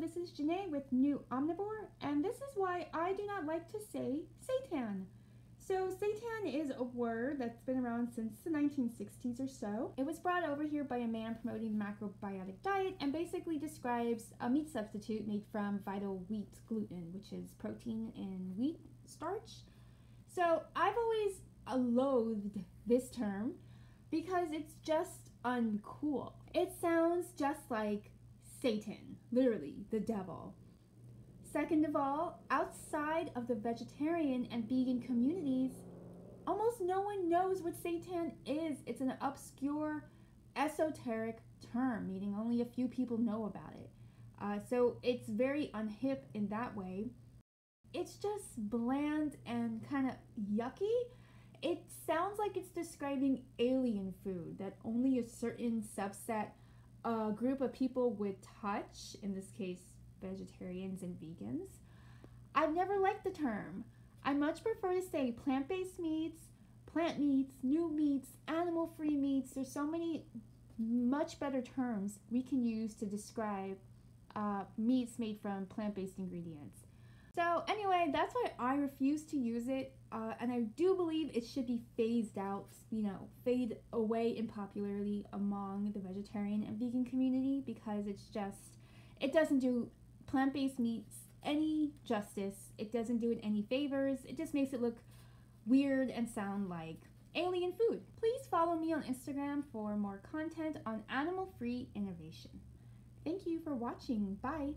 this is Janay with New Omnivore, and this is why I do not like to say seitan. So, seitan is a word that's been around since the 1960s or so. It was brought over here by a man promoting the macrobiotic diet and basically describes a meat substitute made from vital wheat gluten, which is protein in wheat starch. So, I've always loathed this term because it's just uncool. It sounds just like Satan, literally, the devil. Second of all, outside of the vegetarian and vegan communities, almost no one knows what seitan is. It's an obscure, esoteric term, meaning only a few people know about it. Uh, so it's very unhip in that way. It's just bland and kind of yucky. It sounds like it's describing alien food that only a certain subset a group of people would touch, in this case, vegetarians and vegans. I've never liked the term. I much prefer to say plant based meats, plant meats, new meats, animal free meats. There's so many much better terms we can use to describe uh, meats made from plant based ingredients. So, anyway, that's why I refuse to use it, uh, and I do believe it should be phased out, you know, fade away in popularity among the vegetarian and vegan community because it's just, it doesn't do plant based meats any justice. It doesn't do it any favors. It just makes it look weird and sound like alien food. Please follow me on Instagram for more content on animal free innovation. Thank you for watching. Bye.